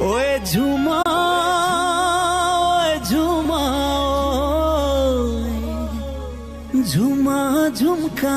Way ঝুমা ওয়ে ঝুমা ঝুমা ঝুমকা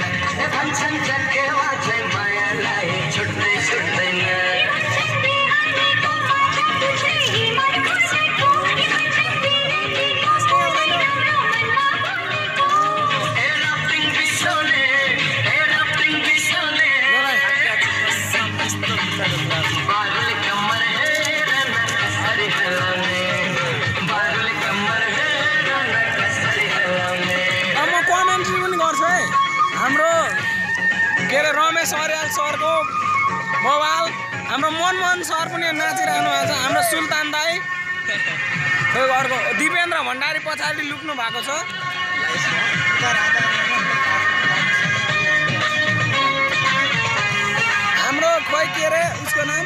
नयन पंचन जग के के अरे रमेश अर्याल सरको मोबाइल हाम्रो मनमोहन सर पनि नाचिरहनु भएको छ। हाम्रो सुल्तान दाई। अर्को दिपेन्द्र भण्डारी पछाडि लुक्नु भएको छ। हाम्रो खोइ के अरे उसको नाम?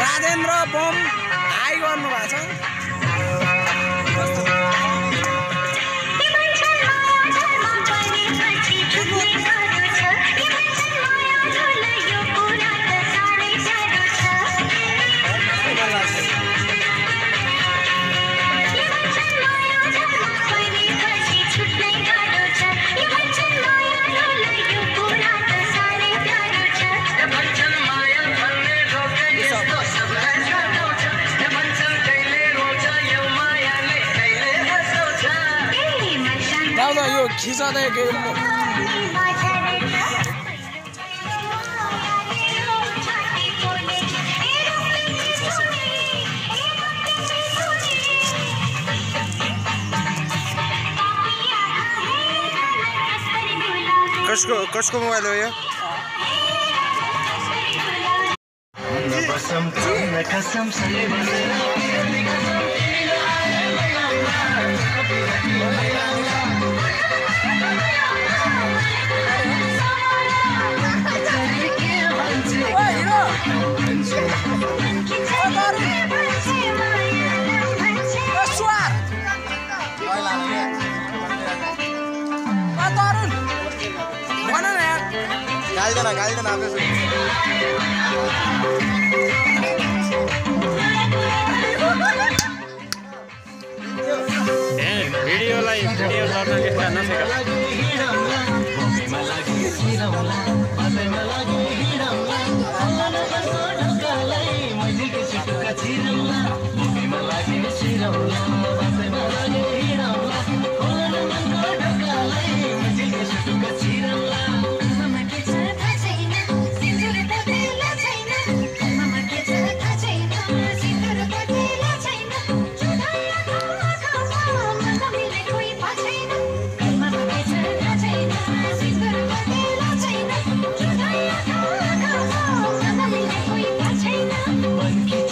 राजेन्द्र बम हाई गर्नु भएको छ। यो खिचाउँदै के कसको कसको मोबाइल हो यो कसम तरुण भन न यार गालिदेन गालिदेन आफै भिडियोलाई भिडियो गर्न त्यसलाई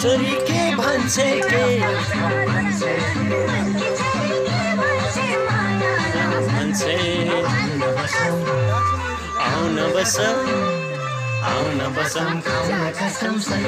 चोरी के भन्छे के? भन्छे आउन बस आउन बस के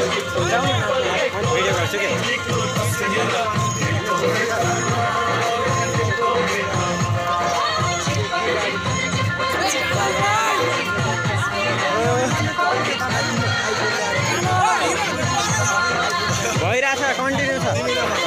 भिडियो गर्छु कि भइरहेछ कन्टिन्यू छ